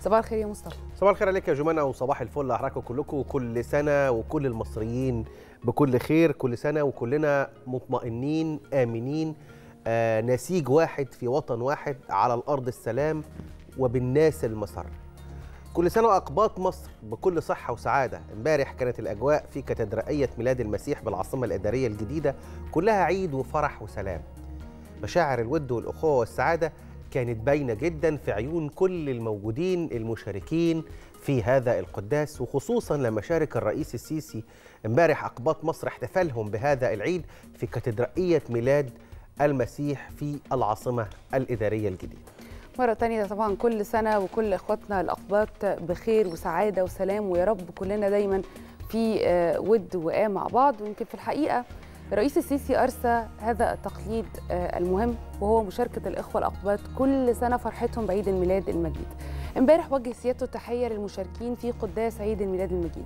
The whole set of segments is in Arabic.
صباح الخير يا مصطفى. صباح الخير عليك يا جمانة وصباح الفل عليكم كلكم وكل سنة وكل المصريين بكل خير كل سنة وكلنا مطمئنين آمنين. آه نسيج واحد في وطن واحد على الأرض السلام وبالناس المسر. كل سنة وأقباط مصر بكل صحة وسعادة. امبارح كانت الأجواء في كاتدرائية ميلاد المسيح بالعاصمة الإدارية الجديدة كلها عيد وفرح وسلام. مشاعر الود والأخوة والسعادة كانت باينة جدا في عيون كل الموجودين المشاركين في هذا القداس وخصوصا لما شارك الرئيس السيسي امبارح أقباط مصر احتفالهم بهذا العيد في كاتدرائية ميلاد المسيح في العاصمة الإدارية الجديدة. مرة تانية طبعا كل سنة وكل إخواتنا الأقباط بخير وسعادة وسلام ويا رب كلنا دايما في آه، ود وقام مع بعض. ويمكن في الحقيقة الرئيس السيسي أرسى هذا التقليد آه، المهم وهو مشاركة الإخوة الأقباط كل سنة فرحتهم بعيد الميلاد المجيد. امبارح وجه سيادته تحية للمشاركين في قداس عيد الميلاد المجيد.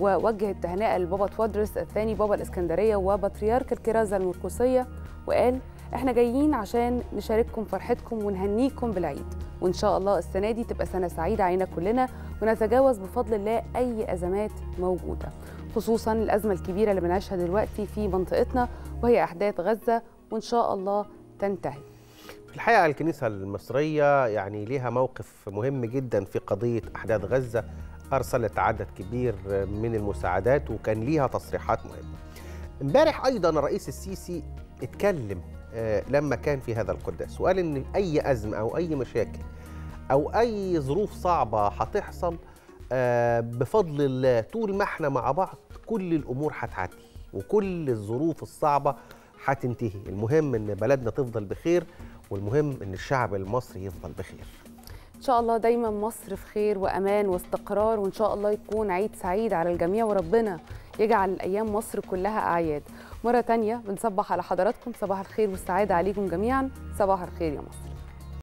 ووجه التهنئة لبابا توادرس الثاني بابا الإسكندرية وبطريرك الكرازة المرقسية وقال إحنا جايين عشان نشارككم فرحتكم ونهنيكم بالعيد وإن شاء الله السنة دي تبقى سنة سعيدة علينا كلنا ونتجاوز بفضل الله أي أزمات موجودة. خصوصا الأزمة الكبيرة اللي بنعيشها دلوقتي في منطقتنا وهي أحداث غزة وإن شاء الله تنتهي. في الحقيقة الكنيسة المصرية يعني ليها موقف مهم جدا في قضية أحداث غزة أرسلت عدد كبير من المساعدات وكان ليها تصريحات مهمة. امبارح أيضا الرئيس السيسي اتكلم آه، لما كان في هذا القداس وقال إن أي أزمة أو أي مشاكل أو أي ظروف صعبة هتحصل بفضل الله طول ما إحنا مع بعض كل الأمور هتعدي وكل الظروف الصعبة هتنتهي. المهم إن بلدنا تفضل بخير والمهم إن الشعب المصري يفضل بخير. إن شاء الله دايما مصر في خير وأمان واستقرار وإن شاء الله يكون عيد سعيد على الجميع وربنا يجعل أيام مصر كلها أعياد. مرة تانية بنصبح على حضراتكم صباح الخير والسعادة عليكم جميعا صباح الخير يا مصر.